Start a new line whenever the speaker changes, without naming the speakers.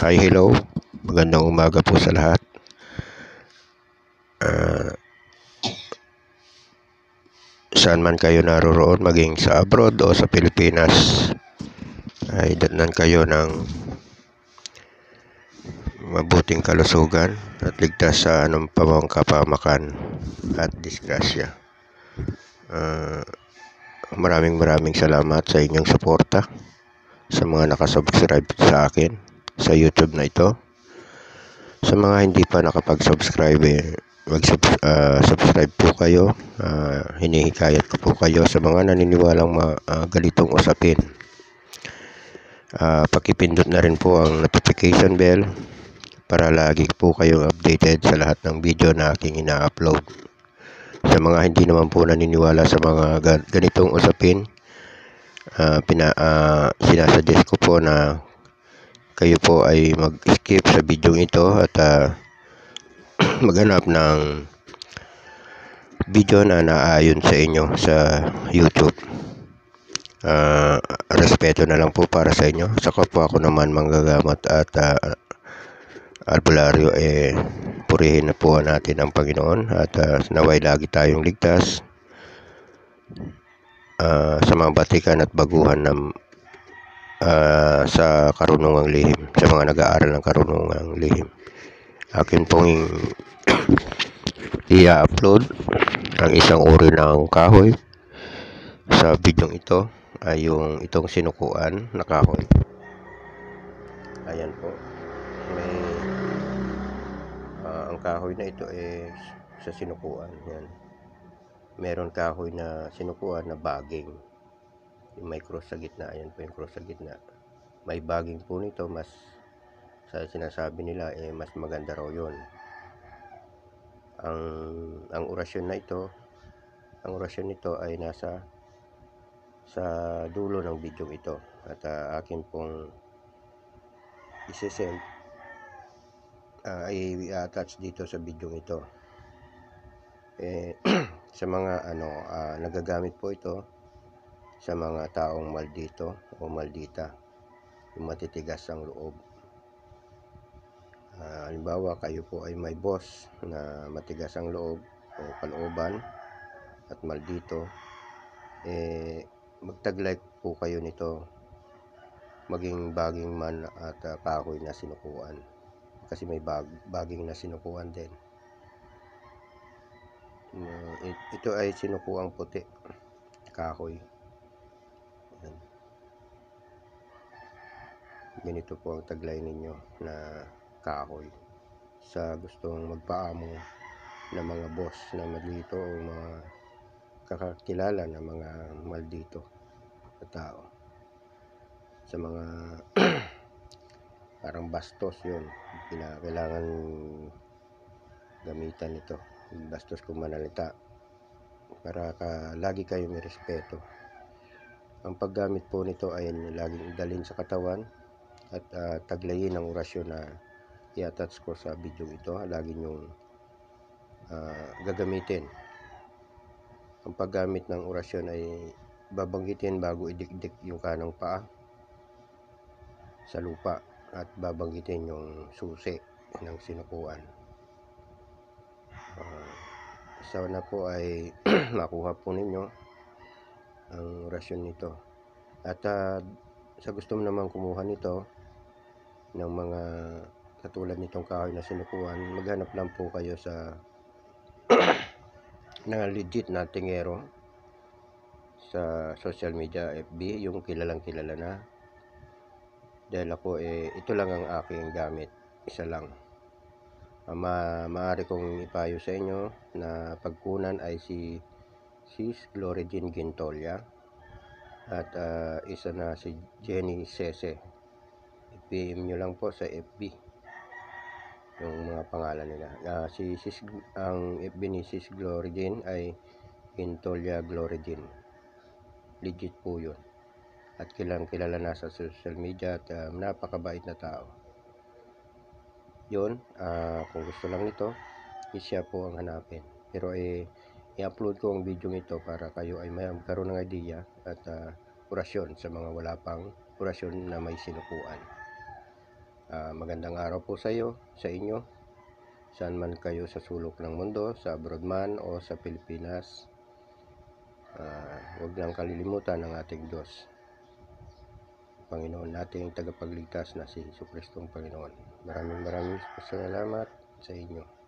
Hi, hello. Magandang umaga po sa lahat. Ah, saan man kayo naroroon, maging sa abroad o sa Pilipinas, ay datnan kayo ng mabuting kalusugan at ligtas sa anong pamang kapamakan at disgrasya. Ah, maraming maraming salamat sa inyong suporta sa mga nakasubscribe sa akin sa YouTube na ito. Sa mga hindi pa nakapag-subscribe, eh, mag-subscribe po kayo. Uh, hinihikayat ko po kayo sa mga naniniwalang ma, uh, ganitong usapin. Uh, pakipindot na rin po ang notification bell para lagi po kayong updated sa lahat ng video na aking ina-upload. Sa mga hindi naman po naniniwala sa mga ganitong usapin, uh, pina, uh, sinasuggest ko po na kayo po ay mag-skip sa video ito at uh, maghanap ng video na naayon sa inyo sa YouTube. Uh, respeto na lang po para sa inyo. Saka po ako naman manggagamot at uh, albularyo eh purihin na po natin ang Panginoon at uh, naway lagi tayong ligtas uh, sa mga batikan at baguhan ng uh, sa karunungang lihim, sa mga nag-aaral ng karunungang lihim. Akin pong i-upload ang isang uri ng kahoy sa video ito ay yung itong sinukuan na kahoy. Ayan po. May uh, ang kahoy na ito ay sa sinukuan. Yan. Meron kahoy na sinukuan na baging yung may cross sa gitna ayan po yung cross sa gitna. May baging po nito mas sa sinasabi nila eh mas maganda raw yon ang ang orasyon na ito ang orasyon nito ay nasa sa dulo ng video ito. At uh, akin pong isesend uh, ay attach dito sa video ito. Eh, sa mga ano uh, nagagamit po ito sa mga taong maldito o maldita yung matitigas ang loob. Uh, halimbawa kayo po ay may boss na matigas ang loob o kalooban at maldito eh magtaglay po kayo nito maging baging man at uh, kahoy na sinukuan. Kasi may bag, baging na sinukuan din. Uh, ito ay sinukuang puti kahoy ganito po ang taglay ninyo na kahoy. Sa gustong magpaamo ng mga boss na maldito o mga kakakilala na mga maldito na tao. Sa mga parang bastos yun kailangan gamitan ito. Bastos kung manalita. Para ka, lagi kayo may respeto ang paggamit po nito ay laging dalhin sa katawan at uh, taglayin ang orasyon na i-attach ko sa video ito. Lagi nyong uh, gagamitin. Ang paggamit ng orasyon ay babanggitin bago idikdik yung kanang paa sa lupa at babanggitin yung susi ng sinukuan. Uh, sana po ay makuha po ninyo ang orasyon nito at uh, sa gusto mo naman kumuha nito ng mga katulad nitong kahoy na sinukuhan, maghanap lang po kayo sa na legit na tingero sa social media FB, yung kilalang kilala na. Dahil ako eh, ito lang ang aking gamit, isa lang. Uh, ma maaari kong ipayo sa inyo na pagkunan ay si Glory Jean Gintolia at uh, isa na si Jenny Sese PM nyo lang po sa FB yung mga pangalan nila. Uh, si Sis, ang FB ni Sis Glory Jean ay Intolia Glory Jean. Legit po yun. At kilang kilala na sa social media at um, napakabait na tao. Yun, uh, kung gusto lang nito, siya po ang hanapin. Pero eh, i-upload ko ang video nito para kayo ay magkaroon ng idea at uh, orasyon sa mga wala pang orasyon na may sinukuan. Ah, magandang araw po sa iyo, sa inyo. Saan man kayo sa sulok ng mundo, sa abroad man o sa Pilipinas. Ah, huwag lang kalilimutan ng ating Diyos. Panginoon nating tagapagligtas na si Kristo ang Panginoon. Maraming maraming salamat sa inyo.